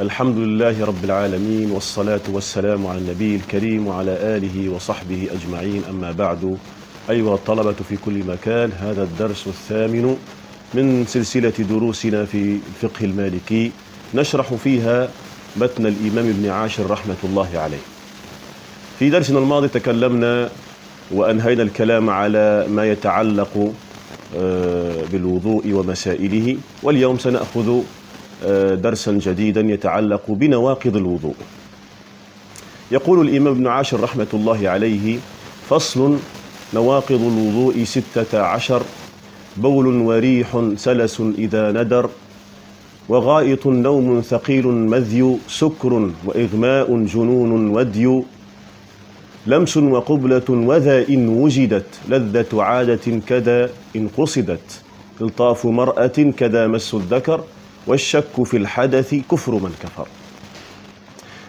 الحمد لله رب العالمين والصلاة والسلام على النبي الكريم وعلى آله وصحبه أجمعين. أما بعد أيها الطلبة في كل مكان هذا الدرس الثامن من سلسلة دروسنا في الفقه المالكي. نشرح فيها متن الإمام ابن عاشر رحمة الله عليه. في درسنا الماضي تكلمنا وأنهينا الكلام على ما يتعلق بالوضوء ومسائله واليوم سنأخذ درسا جديدا يتعلق بنواقض الوضوء. يقول الإمام ابن عاشر رحمة الله عليه فصل نواقض الوضوء ستة عشر بول وريح سلس إذا ندر وغائط نوم ثقيل مذي سكر وإغماء جنون ودي لمس وقبلة وذا إن وجدت لذة عادة كذا إن قصدت إلطاف مرأة كذا مس الذكر. والشك في الحدث كفر من كفر.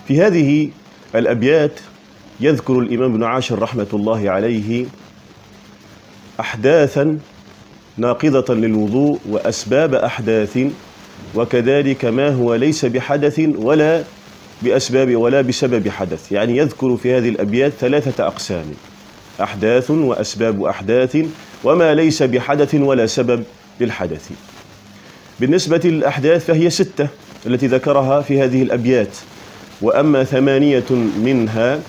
في هذه الأبيات يذكر الإمام ابن عاشر رحمة الله عليه أحداثا ناقضة للوضوء وأسباب أحداث وكذلك ما هو ليس بحدث ولا بأسباب ولا بسبب حدث. يعني يذكر في هذه الأبيات ثلاثة أقسام أحداث وأسباب أحداث وما ليس بحدث ولا سبب للحدث. بالنسبة للأحداث فهي ستة التي ذكرها في هذه الأبيات. وأما ثمانية منها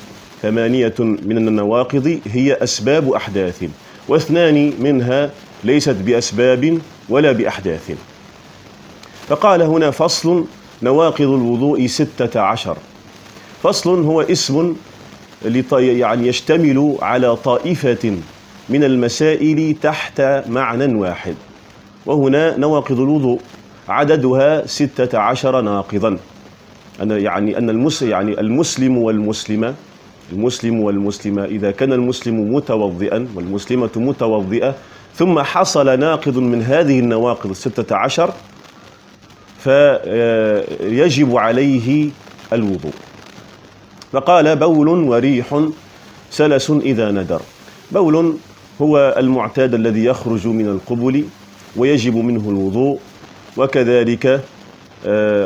ثمانية من النواقض هي أسباب أحداث واثنان منها ليست بأسباب ولا بأحداث. فقال هنا فصل نواقض الوضوء ستة عشر. فصل هو اسم يعني يشتمل على طائفة من المسائل تحت معنى واحد. وهنا نواقض الوضوء عددها ستة عشر ناقضا. أن يعني أن المسلم يعني المسلم والمسلمة المسلم والمسلمة إذا كان المسلم متوضئا والمسلمة متوضئة ثم حصل ناقض من هذه النواقض الستة عشر فيجب عليه الوضوء. فقال بول وريح سلس إذا ندر. بول هو المعتاد الذي يخرج من القبل ويجب منه الوضوء. وكذلك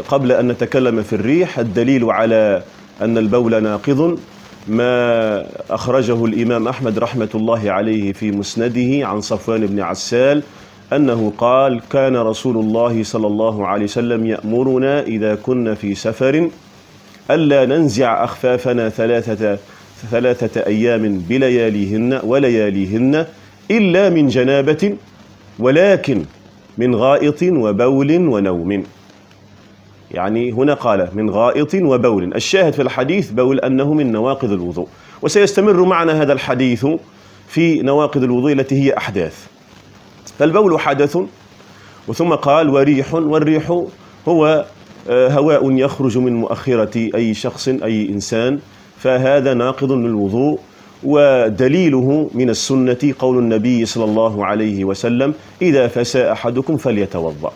قبل أن نتكلم في الريح الدليل على أن البول ناقض ما أخرجه الإمام أحمد رحمة الله عليه في مسنده عن صفوان بن عسال أنه قال كان رسول الله صلى الله عليه وسلم يأمرنا إذا كنا في سفر ألا ننزع أخفافنا ثلاثة ثلاثة أيام بلياليهن ولياليهن إلا من جنابة ولكن من غائط وبول ونوم. يعني هنا قال من غائط وبول. الشاهد في الحديث بول أنه من نواقض الوضوء. وسيستمر معنا هذا الحديث في نواقض الوضوء التي هي أحداث. فالبول حدث وثم قال وريح والريح هو هواء يخرج من مؤخرة أي شخص أي إنسان فهذا ناقض للوضوء. ودليله من السنة قول النبي صلى الله عليه وسلم إذا فسى أحدكم فليتوضأ.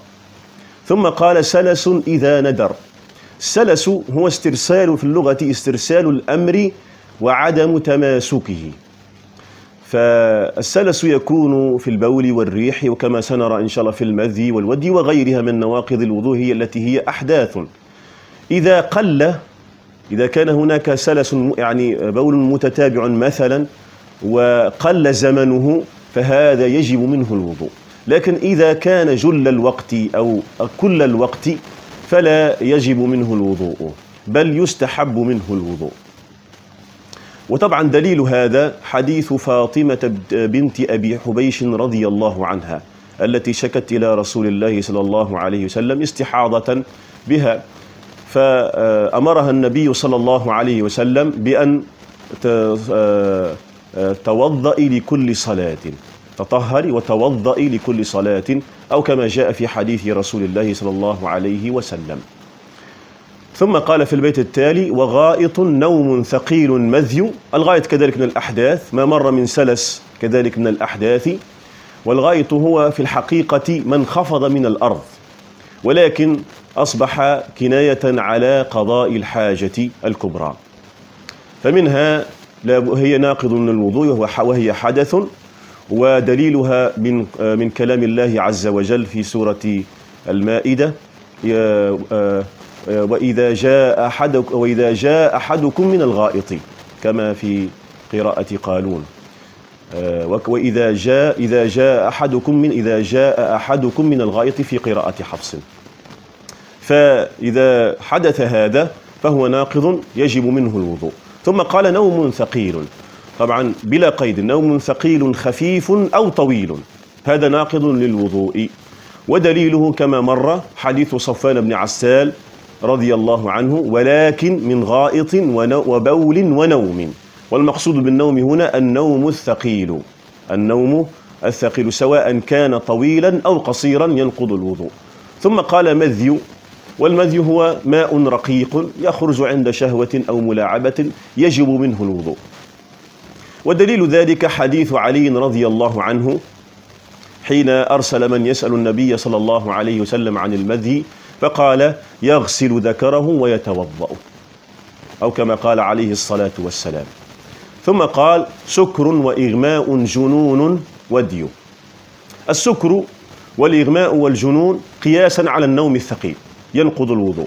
ثم قال سلس إذا ندر. السلس هو استرسال في اللغة استرسال الأمر وعدم تماسكه. فالسلس يكون في البول والريح وكما سنرى إن شاء الله في المذي والودي وغيرها من نواقض الوضوء التي هي أحداث. إذا قل إذا كان هناك سلس يعني بول متتابع مثلا وقل زمنه فهذا يجب منه الوضوء. لكن إذا كان جل الوقت أو كل الوقت فلا يجب منه الوضوء بل يستحب منه الوضوء. وطبعا دليل هذا حديث فاطمة بنت أبي حبيش رضي الله عنها التي شكت إلى رسول الله صلى الله عليه وسلم استحاضة بها. فأمرها النبي صلى الله عليه وسلم بأن توضئي لكل صلاة تطهري وتوضئي لكل صلاة أو كما جاء في حديث رسول الله صلى الله عليه وسلم. ثم قال في البيت التالي وغائط نوم ثقيل مذي الغائط كذلك من الأحداث ما مر من سلس كذلك من الأحداث. والغائط هو في الحقيقة من خفض من الأرض. ولكن أصبح كناية على قضاء الحاجة الكبرى. فمنها هي ناقض من الوضوء وهي حدث ودليلها من من كلام الله عز وجل في سورة المائدة وإذا جاء أحدك وإذا جاء أحدكم من الغائط كما في قراءة قالون. آه، وإذا جاء إذا جاء أحدكم من إذا جاء أحدكم من الغائط في قراءة حفص. فإذا حدث هذا فهو ناقض يجب منه الوضوء. ثم قال نوم ثقيل. طبعا بلا قيد نوم ثقيل خفيف أو طويل. هذا ناقض للوضوء. ودليله كما مر حديث صفوان بن عسال رضي الله عنه ولكن من غائط وبول ونوم. والمقصود بالنوم هنا النوم الثقيل. النوم الثقيل سواء كان طويلا أو قصيرا ينقض الوضوء. ثم قال مذي والمذي هو ماء رقيق يخرج عند شهوة أو ملاعبة يجب منه الوضوء. ودليل ذلك حديث علي رضي الله عنه حين أرسل من يسأل النبي صلى الله عليه وسلم عن المذي فقال يغسل ذكره ويتوضأ أو كما قال عليه الصلاة والسلام. ثم قال سكر وإغماء جنون ودي السكر والإغماء والجنون قياسا على النوم الثقيل ينقض الوضوء.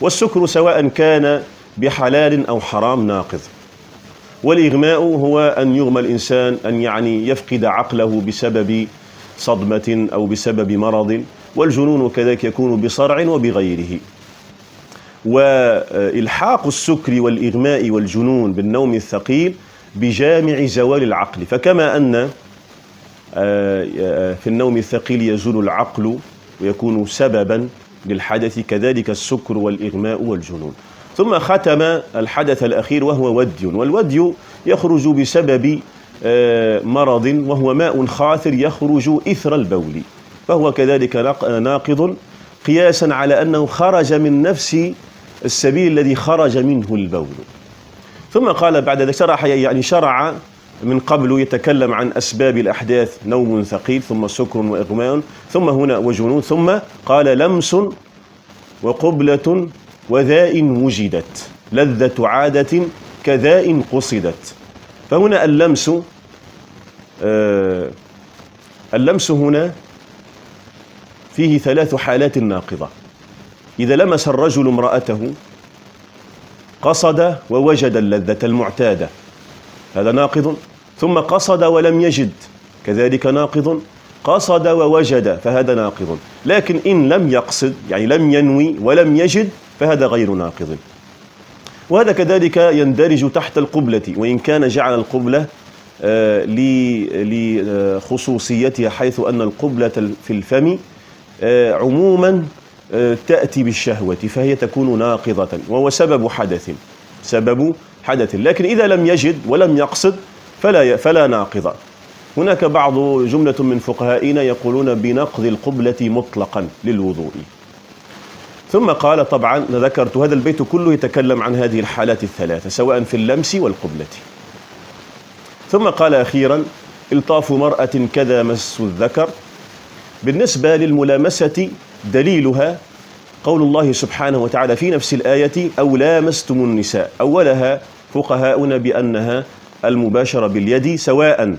والسكر سواء كان بحلال أو حرام ناقض. والإغماء هو أن يغمى الإنسان أن يعني يفقد عقله بسبب صدمة أو بسبب مرض والجنون كذلك يكون بصرع وبغيره. وإلحاق السكر والإغماء والجنون بالنوم الثقيل بجامع زوال العقل. فكما أن آه، آه، في النوم الثقيل يزول العقل ويكون سببا للحدث كذلك السكر والإغماء والجنون. ثم ختم الحدث الأخير وهو ودي. والودي يخرج بسبب آه، مرض وهو ماء خاثر يخرج إثر البول. فهو كذلك ناقض قياسا على أنه خرج من نفس السبيل الذي خرج منه البول. ثم قال بعد ذلك شرح يعني شرع من قبل يتكلم عن أسباب الأحداث نوم ثقيل ثم سكر وإغماء ثم هنا وجنون ثم قال لمس وقبلة وذاء وجدت لذة عادة كذاء قصدت. فهنا اللمس آه اللمس هنا فيه ثلاث حالات ناقضة. إذا لمس الرجل امرأته قصد ووجد اللذة المعتادة. هذا ناقض. ثم قصد ولم يجد. كذلك ناقض. قصد ووجد فهذا ناقض. لكن إن لم يقصد يعني لم ينوي ولم يجد فهذا غير ناقض. وهذا كذلك يندرج تحت القبلة وإن كان جعل القبلة آه، لخصوصيتها حيث أن القبلة في الفم آه، عموما آه، تأتي بالشهوة فهي تكون ناقضة وهو سبب حدث سبب حدث. لكن إذا لم يجد ولم يقصد فلا فلا ناقضة هناك بعض جملة من فقهائنا يقولون بنقض القبلة مطلقا للوضوء. ثم قال طبعا ذكرت هذا البيت كله يتكلم عن هذه الحالات الثلاثة سواء في اللمس والقبلة. ثم قال أخيرا إلطاف مرأة كذا مس الذكر. بالنسبة للملامسة دليلها قول الله سبحانه وتعالى في نفس الآية أو لامستم النساء. أولها فقهاؤنا بأنها المباشرة باليد سواء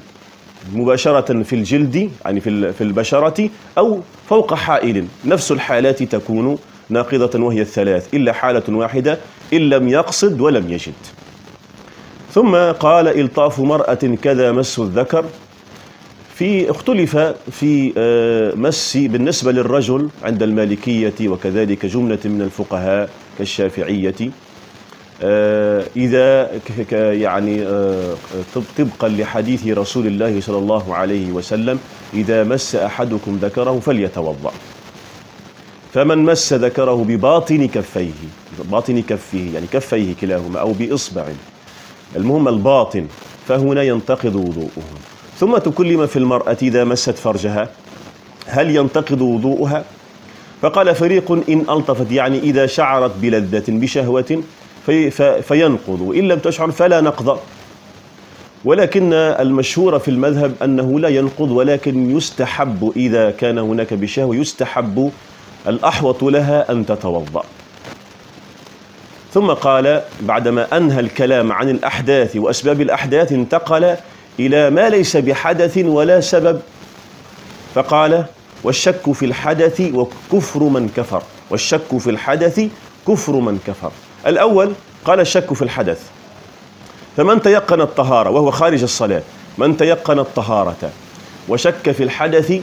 مباشرة في الجلد يعني في البشرة أو فوق حائل. نفس الحالات تكون ناقضة وهي الثلاث إلا حالة واحدة إن لم يقصد ولم يجد. ثم قال إلطاف مرأة كذا مس الذكر في اختلف في آه، مس بالنسبة للرجل عند المالكية وكذلك جملة من الفقهاء كالشافعية. آه، إذا يعني آه، طبقا لحديث رسول الله صلى الله عليه وسلم إذا مس أحدكم ذكره فليتوضأ. فمن مس ذكره بباطن كفيه باطن كفيه يعني كفيه كلاهما أو بإصبع. المهم الباطن فهنا ينتقض وضوءه. ثم تكلم في المرأة إذا مست فرجها هل ينتقض وضوءها؟ فقال فريق إن ألطفت يعني إذا شعرت بلذة بشهوة في فينقض وإن لم تشعر فلا نقض. ولكن المشهور في المذهب أنه لا ينقض ولكن يستحب إذا كان هناك بشهوة يستحب الأحوط لها أن تتوضأ. ثم قال بعدما أنهى الكلام عن الأحداث وأسباب الأحداث انتقل إلى ما ليس بحدث ولا سبب. فقال والشك في الحدث وكفر من كفر. والشك في الحدث كفر من كفر. الأول قال الشك في الحدث. فمن تيقن الطهارة وهو خارج الصلاة من تيقن الطهارة وشك في الحدث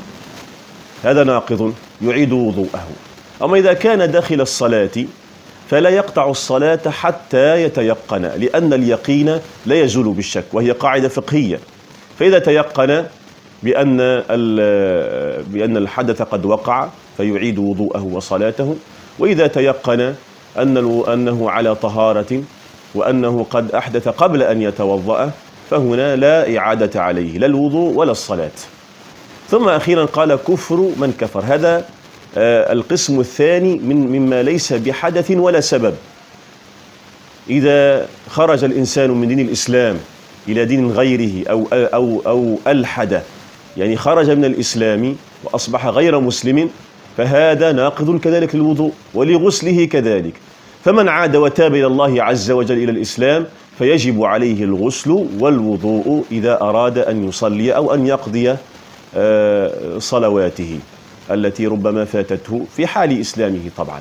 هذا ناقض يعيد وضوءه. أما إذا كان داخل الصلاة فلا يقطع الصلاة حتى يتيقن لأن اليقين لا يزول بالشك وهي قاعدة فقهية. فإذا تيقن بأن بأن الحدث قد وقع فيعيد وضوءه وصلاته. وإذا تيقن أن أنه على طهارة وأنه قد أحدث قبل أن يتوضأ فهنا لا إعادة عليه لا الوضوء ولا الصلاة. ثم أخيرا قال كفر من كفر. هذا القسم الثاني من مما ليس بحدث ولا سبب. إذا خرج الإنسان من دين الإسلام إلى دين غيره أو أو أو ألحد يعني خرج من الإسلام وأصبح غير مسلم فهذا ناقض كذلك للوضوء ولغسله كذلك. فمن عاد وتاب إلى الله عز وجل إلى الإسلام فيجب عليه الغسل والوضوء إذا أراد أن يصلي أو أن يقضي آه، صلواته. التي ربما فاتته في حال إسلامه طبعا.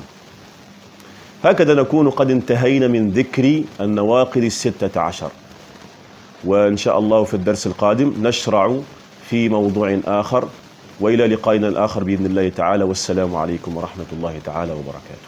هكذا نكون قد انتهينا من ذكر النواقض الستة عشر. وإن شاء الله في الدرس القادم نشرع في موضوع آخر وإلى لقائنا الآخر بإذن الله تعالى والسلام عليكم ورحمة الله تعالى وبركاته.